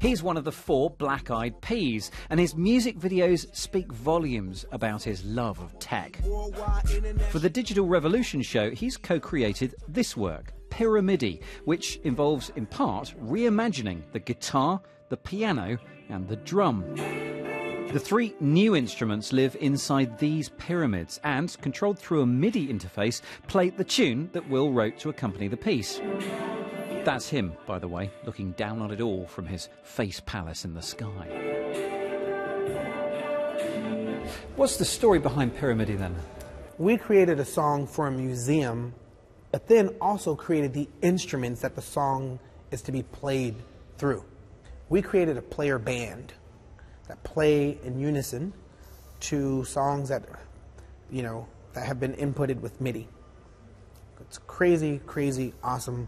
He's one of the four Black Eyed Peas, and his music videos speak volumes about his love of tech. For the Digital Revolution show, he's co created this work, Pyramidi, which involves, in part, reimagining the guitar, the piano, and the drum. The three new instruments live inside these pyramids and, controlled through a MIDI interface, play the tune that Will wrote to accompany the piece. That's him, by the way, looking down on it all from his face palace in the sky. What's the story behind Pyramidi then? We created a song for a museum, but then also created the instruments that the song is to be played through. We created a player band that play in unison to songs that, you know, that have been inputted with MIDI. It's crazy, crazy, awesome,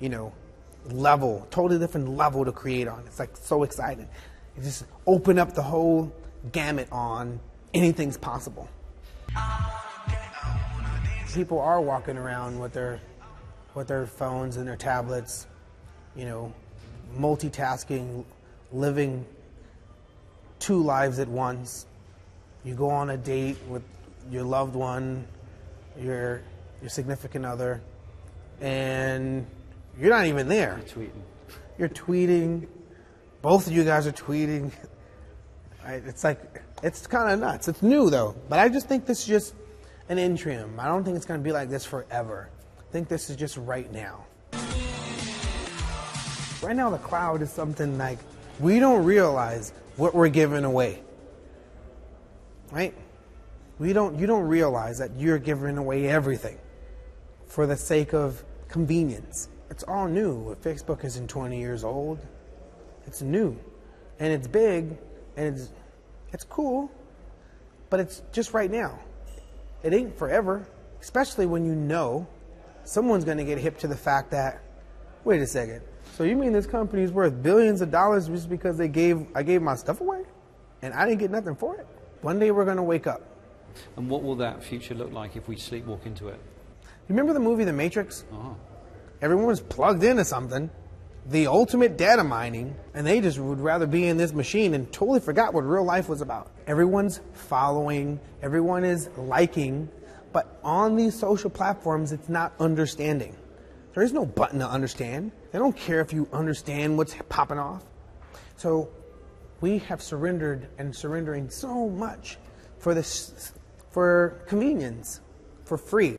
you know, level, totally different level to create on. It's like so exciting. You just open up the whole gamut on anything's possible. People are walking around with their with their phones and their tablets, you know, multitasking, living two lives at once. You go on a date with your loved one, your your significant other, and you're not even there. You're tweeting. You're tweeting. Both of you guys are tweeting. It's like it's kind of nuts. It's new though, but I just think this is just an interim. I don't think it's going to be like this forever. I think this is just right now. Right now, the cloud is something like we don't realize what we're giving away. Right? We don't, you don't realize that you're giving away everything for the sake of convenience. It's all new. Facebook isn't 20 years old. It's new. And it's big and it's it's cool, but it's just right now. It ain't forever, especially when you know someone's going to get hip to the fact that wait a second. So you mean this company's worth billions of dollars just because they gave I gave my stuff away and I didn't get nothing for it? One day we're going to wake up. And what will that future look like if we sleepwalk into it? Remember the movie The Matrix? Oh. Everyone was plugged into something, the ultimate data mining, and they just would rather be in this machine and totally forgot what real life was about. Everyone's following, everyone is liking, but on these social platforms, it's not understanding. There is no button to understand. They don't care if you understand what's popping off. So we have surrendered and surrendering so much for this for convenience, for free.